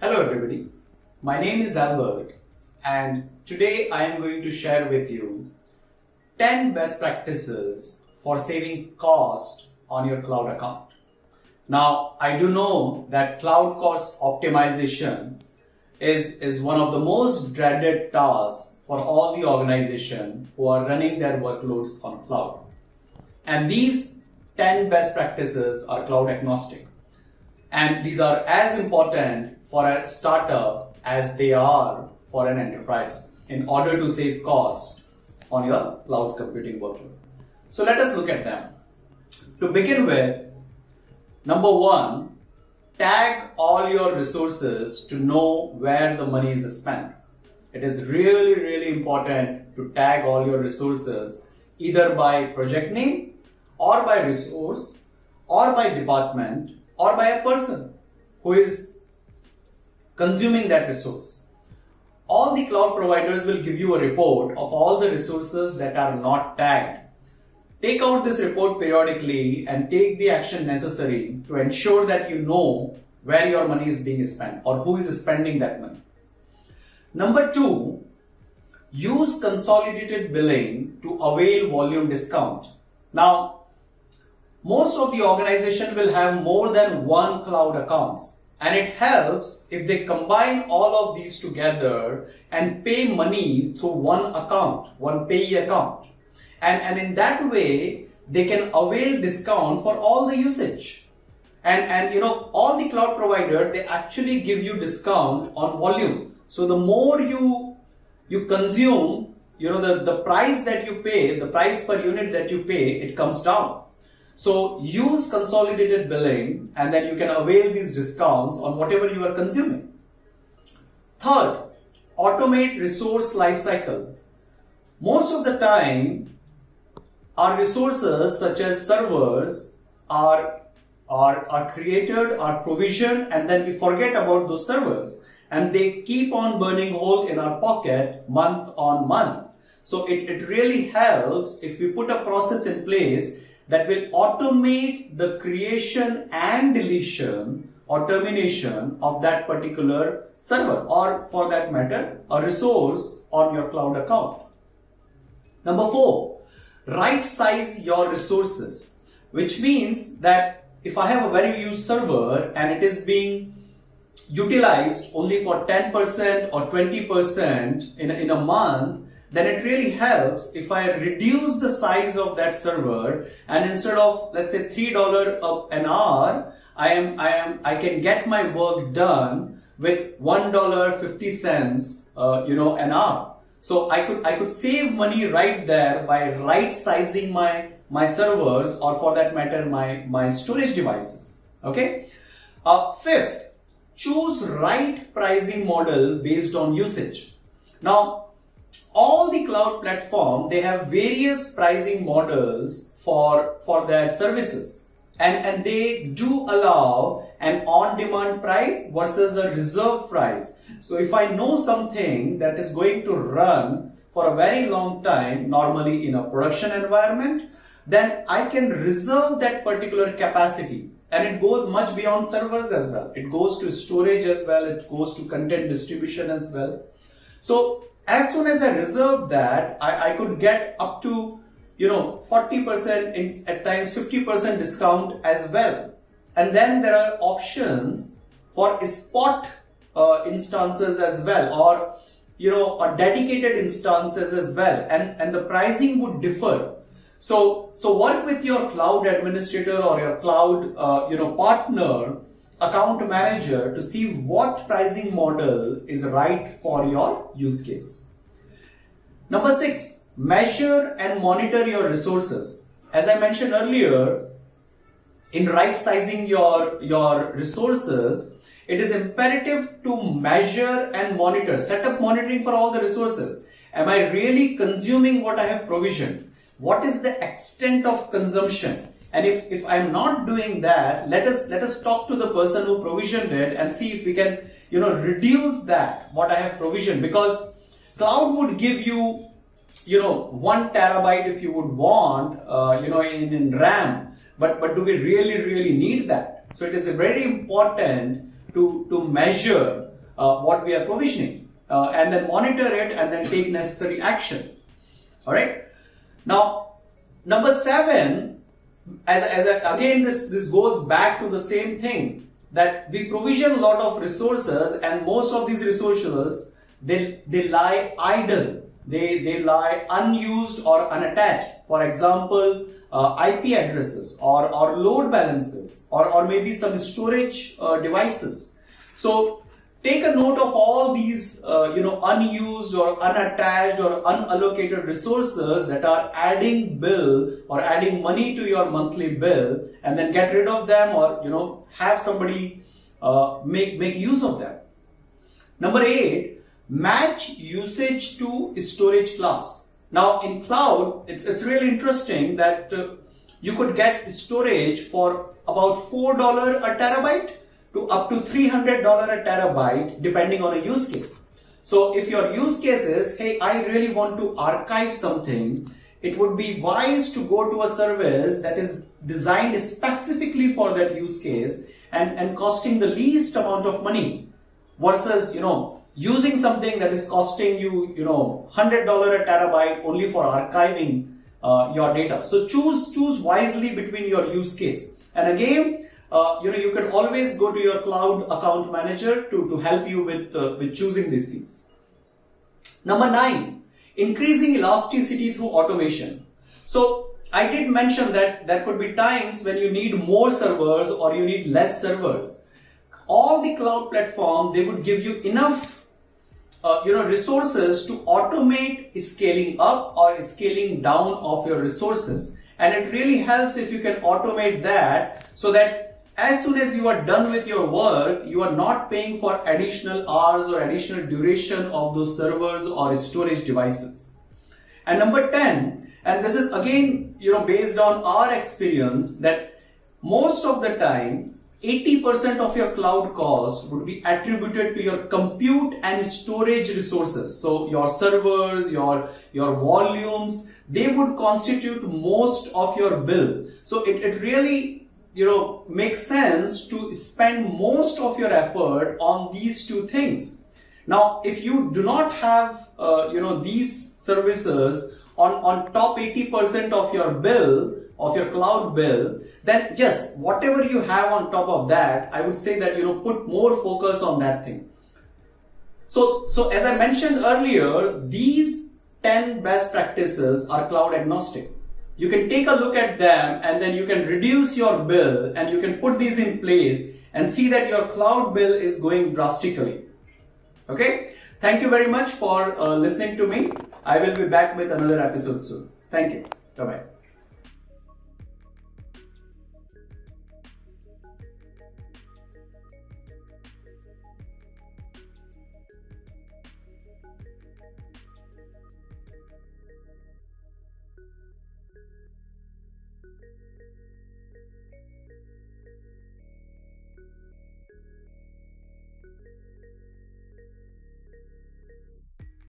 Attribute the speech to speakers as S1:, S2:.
S1: Hello everybody, my name is Albert and today I am going to share with you 10 best practices for saving cost on your cloud account. Now I do know that cloud cost optimization is, is one of the most dreaded tasks for all the organization who are running their workloads on cloud. And these 10 best practices are cloud agnostic. And these are as important for a startup as they are for an enterprise in order to save cost on your cloud computing workload. So let us look at them. To begin with, number one, tag all your resources to know where the money is spent. It is really, really important to tag all your resources either by project name or by resource or by department or by a person who is consuming that resource. All the cloud providers will give you a report of all the resources that are not tagged. Take out this report periodically and take the action necessary to ensure that you know where your money is being spent or who is spending that money. Number two, use consolidated billing to avail volume discount. Now, most of the organization will have more than one cloud accounts and it helps if they combine all of these together and pay money through one account, one payee account. And, and in that way, they can avail discount for all the usage. And, and you know, all the cloud provider, they actually give you discount on volume. So the more you, you consume, you know, the, the price that you pay, the price per unit that you pay, it comes down. So use consolidated billing and then you can avail these discounts on whatever you are consuming. Third, automate resource lifecycle. Most of the time, our resources such as servers are, are, are created, are provisioned and then we forget about those servers and they keep on burning hole in our pocket month on month. So it, it really helps if we put a process in place that will automate the creation and deletion or termination of that particular server or for that matter a resource on your cloud account. Number four, right size your resources which means that if I have a very used server and it is being utilized only for 10% or 20% in a, in a month then it really helps if I reduce the size of that server and instead of let's say $3 an hour, I am, I am, I can get my work done with $1.50, uh, you know, an hour. So I could, I could save money right there by right sizing my, my servers or for that matter, my, my storage devices. Okay. Uh, fifth, choose right pricing model based on usage. Now, all the cloud platform, they have various pricing models for, for their services. And, and they do allow an on-demand price versus a reserve price. So if I know something that is going to run for a very long time, normally in a production environment, then I can reserve that particular capacity and it goes much beyond servers as well. It goes to storage as well. It goes to content distribution as well. So as soon as I reserve that, I, I could get up to, you know, 40% in, at times 50% discount as well. And then there are options for spot uh, instances as well or, you know, or dedicated instances as well. And, and the pricing would differ. So, so work with your cloud administrator or your cloud, uh, you know, partner account manager to see what pricing model is right for your use case. Number six, measure and monitor your resources. As I mentioned earlier, in right sizing your, your resources, it is imperative to measure and monitor, set up monitoring for all the resources. Am I really consuming what I have provisioned? What is the extent of consumption? And if, if I'm not doing that, let us, let us talk to the person who provisioned it and see if we can, you know, reduce that, what I have provisioned. Because cloud would give you, you know, one terabyte if you would want, uh, you know, in, in RAM. But, but do we really, really need that? So it is very important to, to measure uh, what we are provisioning uh, and then monitor it and then take necessary action. Alright. Now, number seven, as, as a, again this, this goes back to the same thing that we provision a lot of resources and most of these resources they, they lie idle they, they lie unused or unattached. For example, uh, IP addresses or, or load balancers or, or maybe some storage uh, devices. So take a note of all these uh, you know unused or unattached or unallocated resources that are adding bill or adding money to your monthly bill and then get rid of them or you know have somebody uh, make make use of them number 8 match usage to storage class. Now in cloud, it's, it's really interesting that uh, you could get storage for about $4 a terabyte to up to $300 a terabyte depending on a use case. So if your use case is, hey, I really want to archive something, it would be wise to go to a service that is designed specifically for that use case and, and costing the least amount of money versus, you know, using something that is costing you, you know, $100 a terabyte only for archiving uh, your data. So choose, choose wisely between your use case. And again, uh, you know, you can always go to your cloud account manager to, to help you with, uh, with choosing these things. Number nine, increasing elasticity through automation. So I did mention that there could be times when you need more servers or you need less servers. All the cloud platform, they would give you enough uh, you know resources to automate scaling up or scaling down of your resources and it really helps if you can automate that so that as soon as you are done with your work you are not paying for additional hours or additional duration of those servers or storage devices and number 10 and this is again you know based on our experience that most of the time 80% of your cloud cost would be attributed to your compute and storage resources. So your servers, your, your volumes, they would constitute most of your bill. So it, it really, you know, makes sense to spend most of your effort on these two things. Now, if you do not have, uh, you know, these services on, on top 80% of your bill, of your cloud bill, then yes, whatever you have on top of that, I would say that, you know, put more focus on that thing. So, so as I mentioned earlier, these 10 best practices are cloud agnostic. You can take a look at them and then you can reduce your bill and you can put these in place and see that your cloud bill is going drastically. Okay. Thank you very much for uh, listening to me. I will be back with another episode soon. Thank you. Bye bye.